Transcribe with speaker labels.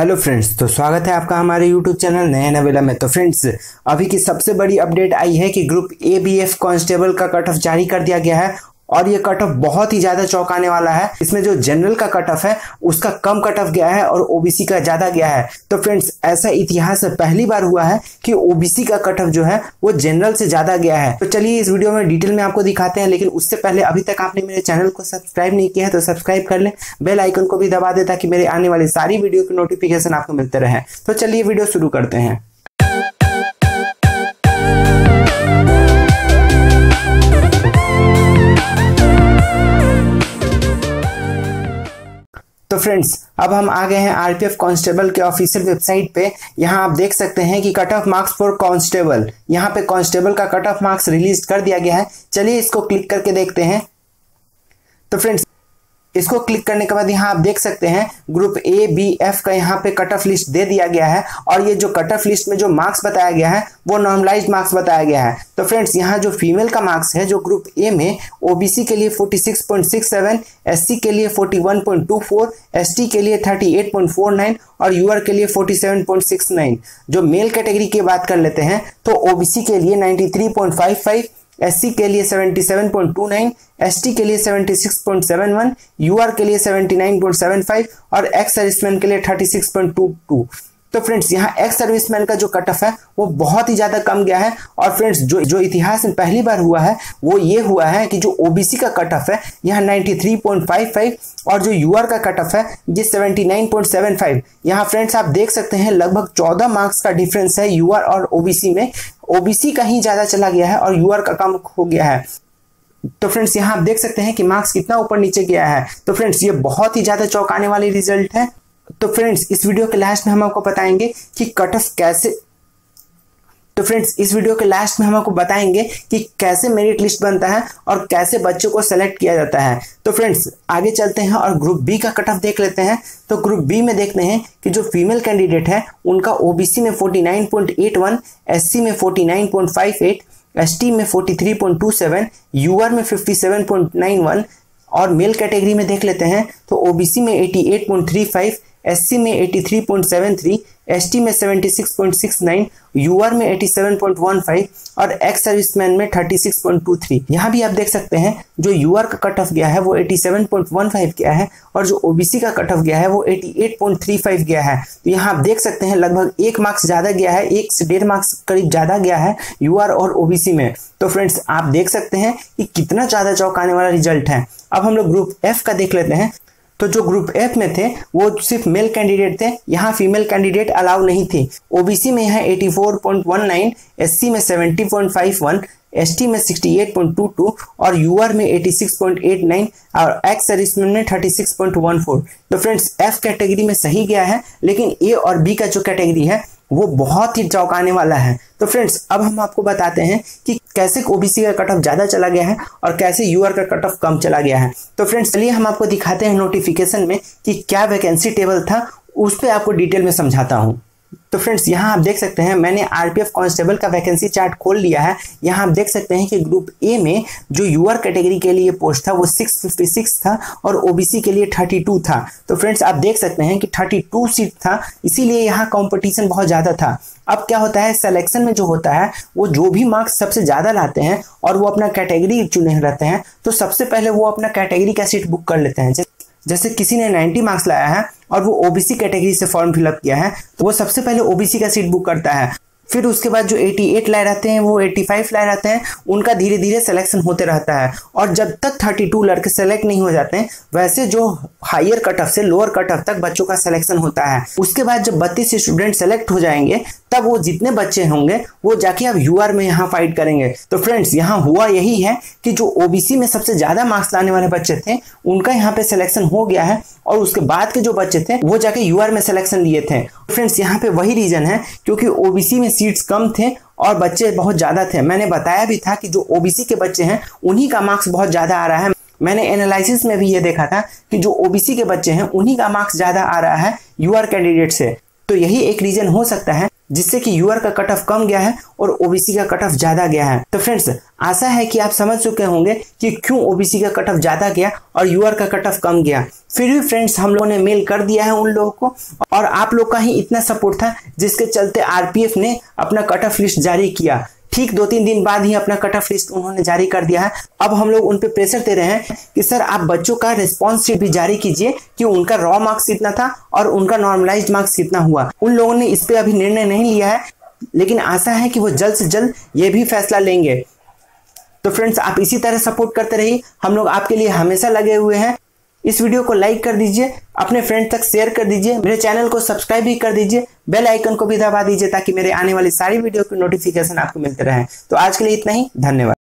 Speaker 1: Hello friends तो स्वागत है आपका हमारे यूट्यूब चैनल नया नवेला में। तो फ्रेंड्स अभी की सबसे बड़ी अपडेट आई है कि group A B F constable का कट ऑफ़ जारी कर दिया गया है और ये कट ऑफ़ बहुत ही ज़्यादा चौंकाने वाला है। इसमें जो जनरल का कट ऑफ़ है, उसका कम कट ऑफ़ गया है और ओबीसी का ज़्यादा गया है। तो फ्रेंड्स ऐसा इतिहास पहली बार हुआ है कि ओबीसी का कट ऑफ़ जो है, वो जनरल से ज़्यादा गया है। तो चलिए इस वीडियो में डिटेल में आपको दिखाते हैं, लेकिन उससे पहले अभी तक आपने मेरे चैनल को सब्सक्राइब नहीं किया है तो सब्सक्राइब कर ले। बेल आइकन को भी दबा दे, ताकि मेरे आने वाली सारी वीडियो की नोटिफिकेशन आपको मिलते रहे। तो चलिए वीडियो शुरू करते हैं। तो फ्रेंड्स, अब हम आ गए हैं आरपीएफ कांस्टेबल के ऑफिशियल वेबसाइट पे। यहाँ आप देख सकते हैं कि cut off marks for constable. यहाँ पे कांस्टेबल का कट ऑफ़ मार्क्स रिलीज़ कर दिया गया है। चलिए इसको क्लिक करके देखते हैं। तो फ्रेंड्स इसको क्लिक करने के बाद यहाँ आप देख सकते हैं ग्रुप ए बी एफ़ का यहाँ पे कट ऑफ़ लिस्ट दे दिया गया है और ये जो कट ऑफ़ लिस्ट में जो मार्क्स बताया गया है, वो नॉर्मलाइज मार्क्स बताया गया है। तो फ्रेंड्स यहाँ जो फीमेल का मार्क्स है, जो ग्रुप ए में ओबीसी के लिए 46.67 एससी के लिए 41.24 एसटी के लिए 38.49 और यूआर के लिए 47.69 जो मेल कैटेगरी की बात कर लेते हैं तो ओबीसी के लिए 93.55 एससी के लिए 77.29, एसटी के लिए 76.71, यूआर के लिए 79.75 और एक्स सर्विसमैन के लिए 36.22 तो फ्रेंड्स यहाँ एक्स सर्विसमैन का जो कट ऑफ़ है, वो बहुत ही ज़्यादा कम गया है। और फ्रेंड्स जो जो इतिहास में पहली बार हुआ है, वो ये हुआ है कि जो ओबीसी का कट ऑफ़ है, यहाँ 93.55 और जो यूआर का कट ऑफ़ है, ये 79.75 यहाँ फ्रेंड्स आप देख सकते हैं, लगभग 14 मार्क्स का डिफरेंस है यूआर और ओबीसी में। ओबीसी का ही ज़्यादा चला गया है और यूआर का कम हो गया है। तो फ्रेंड्स यहाँ आप देख सकते हैं कि मार्क्स कितना ऊपर नीचे गया है। तो फ्रेंड्स ये बहुत ही ज़्यादा चौंकाने वाली रिज़ल्ट है। तो फ्रेंड्स, इस वीडियो के लास्ट में हम आपको बताएँगे कि कट ऑफ़ कैसे तो फ्रेंड्स, इस वीडियो के लास्ट में हम आपको बताएँगे कि कैसे मेरिट लिस्ट बनता है और कैसे बच्चों को सेलेक्ट किया जाता है। तो फ्रेंड्स, आगे चलते हैं और ग्रुप बी का कट ऑफ़ देख लेते हैं। तो ग्रुप बी में देखते हैं कि जो फीमेल कैंडिडेट है, उनका ओबीसी में 49.81 एससी में 49.58 एसटी में 43.27 यूआर में 57.91 और मेल कैटेगरी में देख लेते हैं तो ओबीसी में 88.35 एससी में 83.73, एसटी में 76.69, यूआर में 87.15 और एक्स सर्विसमैन में 36.23 यहाँ भी आप देख सकते हैं जो यूआर का कट ऑफ़ गया है वो 87.15 गया है और जो ओबीसी का कट ऑफ़ गया है वो 88.35 गया है। तो यहाँ आप देख सकते हैं लगभग एक मार्क्स ज़्यादा गया है एक से डेढ़ मार्क्स करीब ज़्यादा गया है यूआर और ओबीसी में। तो फ्रेंड्स आप देख सकते हैं कि कितना ज़्यादा चौंकाने वाला रिज़ल्ट है। अब हम लोग ग्रुप एफ़ का देख लेते हैं। तो जो ग्रुप एफ़ में थे वो सिर्फ़ मेल कैंडिडेट थे यहाँ फीमेल कैंडिडेट अलाउ नहीं थे। ओबीसी में यहाँ 84.19, एससी में 70.51, एसटी में 68.22 और यूआर में 86.89 और एक्स सर्विसमैन में 36.14 तो फ्रेंड्स एफ़ कैटेगरी में सही गया है लेकिन ए और बी का जो कैटेगरी है वो बहुत ही चौंकाने वाला है। तो फ्रेंड्स अब हम आपको बताते हैं कि कैसे ओबीसी का कट ऑफ़ ज़्यादा चला गया है और कैसे यूआर का कट ऑफ़ कम चला गया है। तो फ्रेंड्स चलिए हम आपको दिखाते हैं नोटिफिकेशन में कि क्या वैकेंसी टेबल था, उस पर आपको डिटेल में समझाता हूँ। तो फ्रेंड्स, यहाँ आप देख सकते हैं, मैंने आरपीएफ कांस्टेबल का वैकेंसी चार्ट खोल लिया है। यहाँ आप देख सकते हैं कि ग्रुप ए में जो यूआर कैटेगरी के लिए पोस्ट था, वो 656 था और ओबीसी के लिए 32 था। तो फ्रेंड्स, आप देख सकते हैं कि 32 सीट था, इसीलिए यहाँ कंपटीशन बहुत ज़्यादा था। अब क्या होता है सिलेक्शन में जो होता है, वो जो भी मार्क्स सबसे ज़्यादा लाते हैं और वो अपना कैटेगरी चुने रहते हैं तो सबसे पहले वो अपना कैटेगरी का सीट बुक कर लेते हैं। जैसे किसी ने 90 मार्क्स लाया है और वो ओबीसी कैटेगरी से फॉर्म फिलअप किया है तो वो सबसे पहले ओबीसी का सीट बुक करता है। फिर उसके बाद जो 88 लाए रहते हैं, वो 85 लाए रहते हैं, उनका धीरे धीरे सिलेक्शन होते रहता है। और जब तक 32 लड़के सेलेक्ट नहीं हो जाते हैं, वैसे जो हायर कट ऑफ़ से लोअर कट ऑफ़ तक बच्चों का सिलेक्शन होता है। उसके बाद जब बत्तीस स्टूडेंट सेलेक्ट हो जाएँगे तब वो जितने बच्चे होंगे, वो जाके अब यूआर में यहाँ फाइट करेंगे। तो फ्रेंड्स यहाँ हुआ यही है कि जो ओबीसी में सबसे ज़्यादा मार्क्स लाने वाले बच्चे थे, उनका यहाँ पे सिलेक्शन हो गया है और उसके बाद के जो बच्चे थे, वो जाके यूआर में सिलेक्शन लिए थे। फ्रेंड्स यहाँ पे वही रीजन है क्योंकि ओबीसी में सीट्स कम थे और बच्चे बहुत ज़्यादा थे। मैंने बताया भी था कि जो ओबीसी के बच्चे हैं, उन्हीं का मार्क्स बहुत ज़्यादा आ रहा है। मैंने एनालिसिस में भी ये देखा था कि जो ओबीसी के बच्चे हैं, उन्हीं का मार्क्स ज़्यादा आ रहा है यूआर कैंडिडेट से। तो यही एक रीजन हो सकता है जिससे कि यूआर का कट ऑफ़ कम गया है और ओबीसी का कट ऑफ़ ज़्यादा गया है। तो फ्रेंड्स आशा है कि आप समझ चुके होंगे कि क्यों ओबीसी का कट ऑफ़ ज़्यादा गया और यूआर का कट ऑफ़ कम गया। फिर भी फ्रेंड्स हम लोगों ने मेल कर दिया है उन लोगों को और आप लोग का ही इतना सपोर्ट था जिसके चलते आरपीएफ ने अपना कट ऑफ़ लिस्ट जारी किया। ठीक दो तीन दिन बाद ही अपना कट ऑफ़ लिस्ट उन्होंने जारी कर दिया है। अब हम लोग उन पे प्रेशर दे रहे हैं कि, सर, आप बच्चों का रिस्पॉन्स शीट भी जारी कीजिए कि उनका रॉ मार्क्स कितना था और उनका नॉर्मलाइज मार्क्स कितना हुआ। उन लोगों ने इस पे अभी निर्णय नहीं लिया है, लेकिन आशा है कि वो जल्द से जल्द ये भी फैसला लेंगे। तो फ्रेंड्स आप इसी तरह सपोर्ट करते रहिए। हम लोग आपके लिए हमेशा लगे हुए हैं। इस वीडियो को लाइक कर दीजिए, अपने फ्रेंड तक शेयर कर दीजिए, मेरे चैनल को सब्सक्राइब भी कर दीजिए, बेल आइकन को भी दबा दीजिए ताकि मेरे आने वाली सारी वीडियो की नोटिफिकेशन आपको मिलते रहे। तो आज के लिए इतना ही, धन्यवाद।